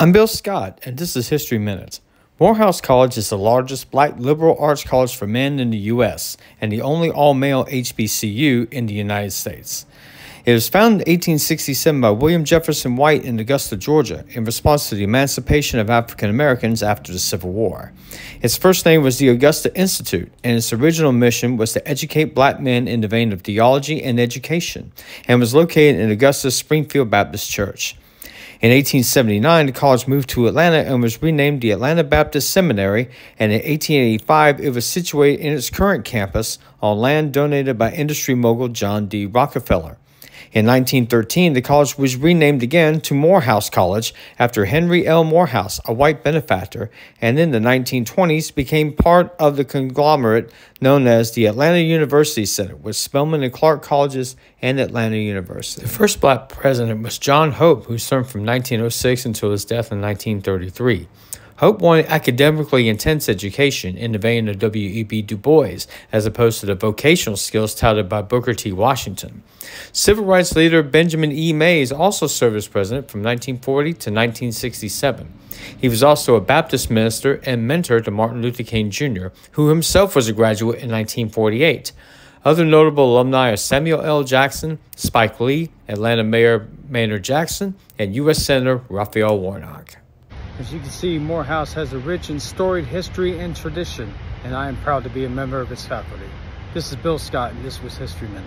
I'm Bill Scott, and this is History Minute. Morehouse College is the largest black liberal arts college for men in the U.S. and the only all male HBCU in the United States. It was founded in 1867 by William Jefferson White in Augusta, Georgia, in response to the emancipation of African Americans after the Civil War. Its first name was the Augusta Institute, and its original mission was to educate black men in the vein of theology and education, and was located in Augusta's Springfield Baptist Church. In 1879, the college moved to Atlanta and was renamed the Atlanta Baptist Seminary, and in 1885, it was situated in its current campus on land donated by industry mogul John D. Rockefeller. In 1913, the college was renamed again to Morehouse College after Henry L. Morehouse, a white benefactor, and in the 1920s became part of the conglomerate known as the Atlanta University Center, with Spelman and Clark Colleges and Atlanta University. The first black president was John Hope, who served from 1906 until his death in 1933. Hope wanted academically intense education in the vein of W.E.B. Du Bois, as opposed to the vocational skills touted by Booker T. Washington. Civil rights leader Benjamin E. Mays also served as president from 1940 to 1967. He was also a Baptist minister and mentor to Martin Luther King Jr., who himself was a graduate in 1948. Other notable alumni are Samuel L. Jackson, Spike Lee, Atlanta Mayor Maynard Jackson, and U.S. Senator Raphael Warnock. As you can see, Morehouse has a rich and storied history and tradition, and I am proud to be a member of its faculty. This is Bill Scott, and this was History Minute.